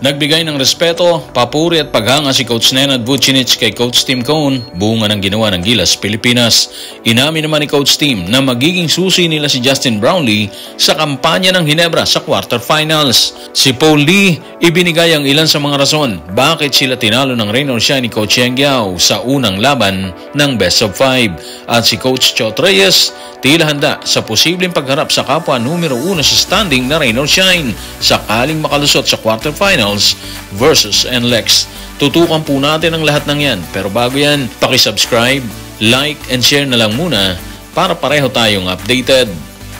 Nagbigay ng respeto, papuri at paghanga si Coach Nenad Vucinic kay Coach Tim Cone, bunga ng ginawa ng Gilas, Pilipinas. Inamin naman ni Coach Tim na magiging susi nila si Justin Brownlee sa kampanya ng Hinebra sa quarterfinals. Si Paul Lee, ibinigay ang ilan sa mga rason bakit sila tinalo ng rain or shine ni Coach Yang Yao sa unang laban ng Best of 5. At si Coach Chot Reyes, tila handa sa posibleng pagharap sa kapwa numero 1 sa standing na rain or shine sakaling makalusot sa quarterfinals Finals versus NLEX. Tutukan po natin ang lahat ng yan. Pero bago yan, pakisubscribe, like, and share na lang muna para pareho tayong updated.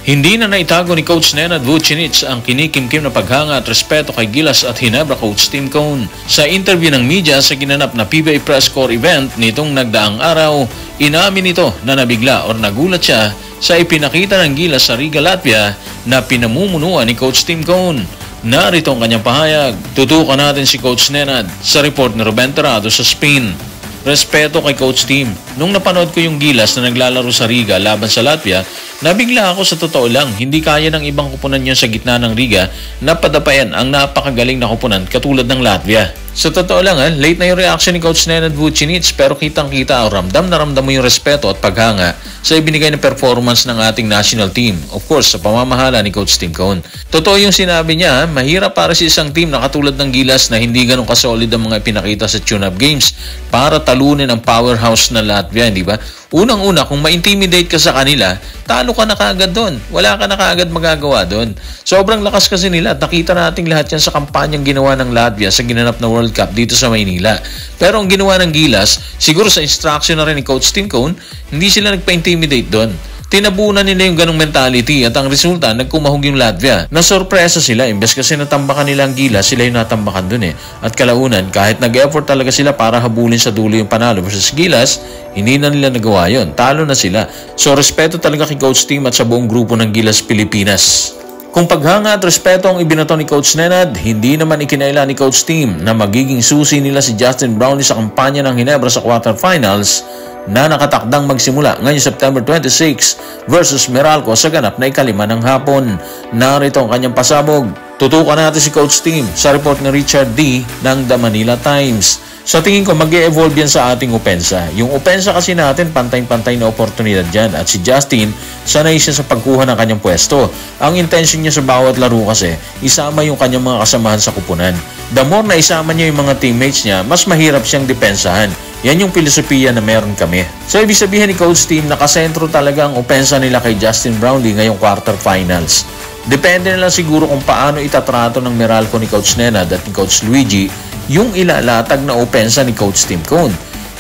Hindi na naitago ni Coach Nenad Vucinic ang kinikimkim na paghanga at respeto kay Gilas at Hinebra Coach Tim Cone. Sa interview ng media sa ginanap na PBA Press Corps event nitong nagdaang araw, inamin nito na nabigla or nagulat siya sa ipinakita ng Gilas sa Riga, Latvia na pinamumunuan ni Coach Tim Cone. Narito ang kanyang pahayag. Tutukan natin si Coach Nenad sa report ni Ruben Terrado sa Spain. Respeto kay Coach Team. Nung napanood ko yung Gilas na naglalaro sa Riga laban sa Latvia, nabigla ako sa totoo lang. Hindi kaya ng ibang kupunan yun sa gitna ng Riga na padapayan ang napakagaling na kupunan katulad ng Latvia. Sa totoo lang, ha, late na yung reaction ni Coach Nenad Vucinic pero kitang-kita ramdam na ramdam mo yung respeto at paghanga sa ibinigay na performance ng ating national team. Of course, sa pamamahala ni Coach Tim Cone. Totoo yung sinabi niya, mahirap para sa isang team na katulad ng Gilas na hindi ganun kasolid ang mga pinakita sa tune-up games para talunin ang powerhouse na Latvia, di ba? Unang-una, kung ma-intimidate ka sa kanila, talo ka na kaagad doon. Wala ka na kaagad magagawa doon. Sobrang lakas kasi nila at nakita natin lahat yan sa kampanyang ginawa ng Latvia sa ginanap na World Cup dito sa Maynila. Pero ang ginawa ng Gilas, siguro sa instruction na rin ni Coach Tim Cone, hindi sila nagpa-intimidate doon. Tinabunan nila yung ganong mentality at ang resulta, nagkumahog yung Latvia. Nasorpresa sila, imbes kasi natambakan nila ang gila, sila yung natambakan dun eh. At kalaunan, kahit nag-effort talaga sila para habulin sa dulo yung panalo versus Gilas, hindi na nila nagawa yon. Talo na sila. So respeto talaga kay Coach Team at sa buong grupo ng Gilas Pilipinas. Kung paghanga at respeto ang ibinato ni Coach Nenad, hindi naman ikinaila ni Coach Team na magiging susi nila si Justin Brownlee sa kampanya ng Hinebra sa quarterfinals na nakatakdang magsimula ngayong September 26 versus Meralco sa ganap na ikalima ng hapon. Narito ang kanyang pasabog. Tutukan natin si Coach Team sa report ni Richard D. ng The Manila Times. Sa tingin ko, mag evolve yan sa ating opensa. Yung opensa kasi natin, pantay-pantay na oportunidad dyan. At si Justin, sanay siya sa pagkuha ng kanyang pwesto. Ang intention niya sa bawat laro kasi, isama yung kanyang mga kasamahan sa kupunan. The more na isama niya yung mga teammates niya, mas mahirap siyang depensahan. Yan yung filosofiya na meron kami. So, ibig sabihin ni Coach Team, nakasentro talaga ang opensa nila kay Justin Brownlee ngayong quarterfinals. Depende na lang siguro kung paano itatrato ng Meralco ni Coach Nenad at ni Coach Luigi yung ilalatag na opensa ni Coach Tim Cone.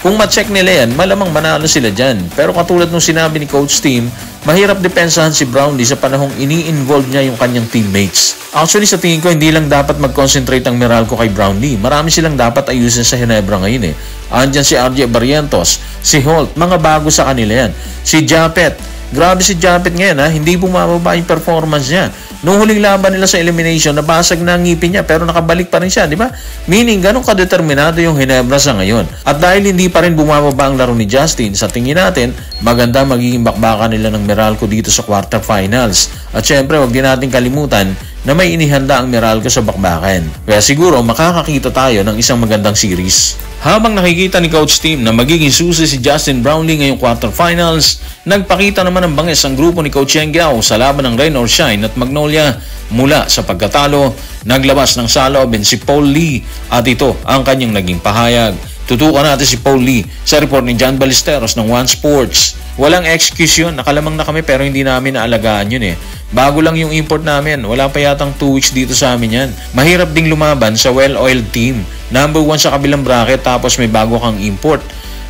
Kung ma-check nila yan, malamang manalo sila dyan. Pero katulad nung sinabi ni Coach Tim, mahirap depensahan si Brownlee sa panahong ini-involve niya yung kanyang teammates. Actually, sa tingin ko, hindi lang dapat mag-concentrate ang Meralco kay Brownlee. Marami silang dapat ayusin sa Hinebra ngayon eh. Andyan si RJ Barrientos, si Holt, mga bago sa kanila yan. Si Japet, Grabe si Japet ngayon ha, hindi bumababa yung performance niya. Nung huling laban nila sa elimination, nabasag na ang ngipin niya pero nakabalik pa rin siya, di ba? Meaning, ganun kadeterminado yung Hinebra sa ngayon. At dahil hindi pa rin bumababa ang laro ni Justin, sa tingin natin, maganda magiging bakbakan nila ng Meralco dito sa quarterfinals. At syempre, wag din natin kalimutan na may inihanda ang Meralco sa bakbakan. Kaya siguro makakakita tayo ng isang magandang series. Habang nakikita ni Coach Team na magiging susi si Justin Brownlee ngayong quarterfinals, nagpakita naman ng bangis ang grupo ni Coach Yang Giao sa laban ng Rain or Shine at Magnolia mula sa pagkatalo, naglabas ng salobin si Paul Lee at ito ang kanyang naging pahayag. Tutukan natin si Paul Lee sa report ni John Ballesteros ng One Sports. Walang excuse yun. Nakalamang na kami pero hindi namin naalagaan yun eh. Bago lang yung import namin. Wala pa yatang 2 weeks dito sa amin yan. Mahirap ding lumaban sa well-oiled team. Number 1 sa kabilang bracket tapos may bago kang import.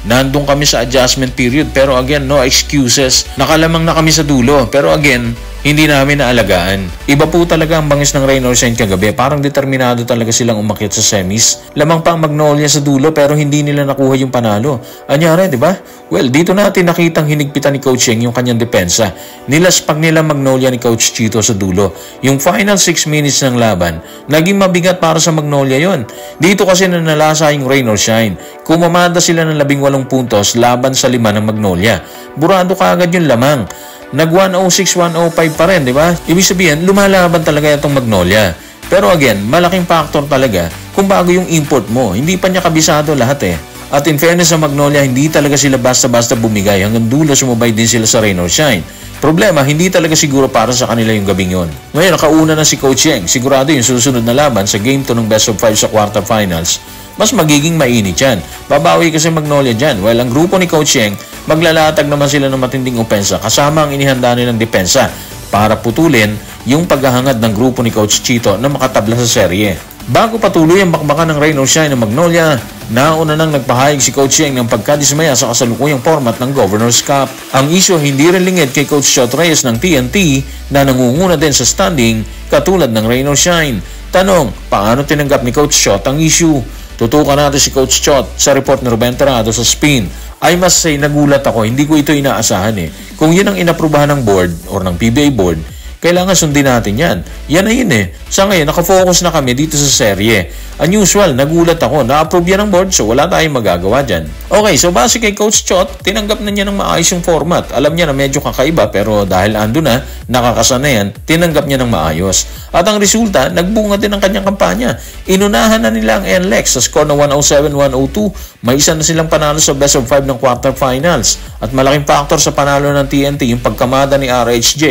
Nandun kami sa adjustment period pero again, no excuses. Nakalamang na kami sa dulo pero again, hindi namin naalagaan. Iba po talaga ang bangis ng Rain or Shine kagabi. Parang determinado talaga silang umakyat sa semis. Lamang pa ang Magnolia sa dulo pero hindi nila nakuha yung panalo. Anyari, di ba? Well, dito natin nakitang hinigpitan ni Coach Yang yung kanyang depensa. Nilaspag nila Magnolia ni Coach Chito sa dulo. Yung final 6 minutes ng laban, naging mabigat para sa Magnolia yon. Dito kasi nanalasa yung Rain or Shine. Kumamada sila ng 18 puntos laban sa lima ng Magnolia. Burado kaagad yung lamang nag 106, 105 pa rin, di ba? Ibig sabihin, lumalaban talaga itong Magnolia. Pero again, malaking factor talaga kung bago yung import mo. Hindi pa niya kabisado lahat eh. At in fairness sa Magnolia, hindi talaga sila basta-basta bumigay hanggang dulo sumabay din sila sa Rain or Shine. Problema, hindi talaga siguro para sa kanila yung gabing yon. Ngayon, nakauna na si Coach Yeng. Sigurado yung susunod na laban sa Game 2 ng Best of 5 sa quarterfinals, mas magiging mainit yan. Babawi kasi Magnolia dyan. Well, ang grupo ni Coach Yeng, maglalatag naman sila ng matinding opensa kasama ang inihanda nilang depensa para putulin yung paghahangad ng grupo ni Coach Chito na makatabla sa serye. Bago patuloy ang bakbakan ng Rain Shine ng Magnolia, nauna nang nagpahayag si Coach Yeng ng pagkadismaya sa kasalukuyang format ng Governor's Cup. Ang isyo hindi rin lingid kay Coach Shot Reyes ng TNT na nangunguna din sa standing katulad ng Rain Shine. Tanong, paano tinanggap ni Coach Shot ang issue? Tutukan natin si Coach Chot sa report ni Ruben Terrado sa spin. I must say, nagulat ako. Hindi ko ito inaasahan eh. Kung yun ang inaprubahan ng board or ng PBA board, kailangan sundin natin yan. Yan na yun eh. Sa ngayon, nakafocus na kami dito sa serye. Unusual, nagulat ako. Na-approve yan ng board, so wala tayong magagawa dyan. Okay, so base kay Coach Chot, tinanggap na niya ng maayos yung format. Alam niya na medyo kakaiba, pero dahil ando na, nakakasana yan, tinanggap niya ng maayos. At ang resulta, nagbunga din ang kanyang kampanya. Inunahan na nila ang NLEX sa score na 107-102. May isa na silang panalo sa best of 5 ng quarterfinals. At malaking factor sa panalo ng TNT yung pagkamada ni RHJ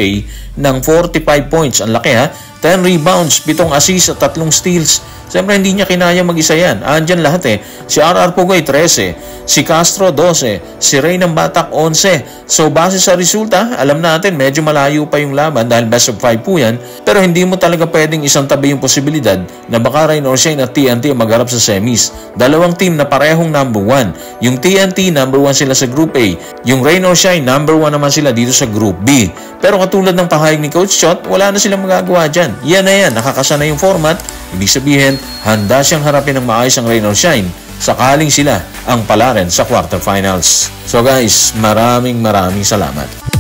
ng 45 points. Ang laki ha. 10 rebounds, 7 assists at 3 steals. Siyempre hindi niya kinaya mag-isa yan. Andyan lahat eh. Si RR Pugoy 13, si Castro 12, si Ray ng Batak 11. So base sa resulta, alam natin medyo malayo pa yung laban dahil best of 5 po yan. Pero hindi mo talaga pwedeng isang tabi yung posibilidad na baka Rain or Shane at TNT magharap sa semis. Dalawang team na parehong number 1. Yung TNT number 1 sila sa Group A. Yung Rain or Shine number 1 naman sila dito sa Group B. Pero katulad ng pahayag ni Coach Shot, wala na silang magagawa dyan. Yan na yan, nakakasana yung format. Ibig sabihin, handa siyang harapin ng maayos ang rain or shine sakaling sila ang palaren sa quarterfinals. So guys, maraming maraming salamat.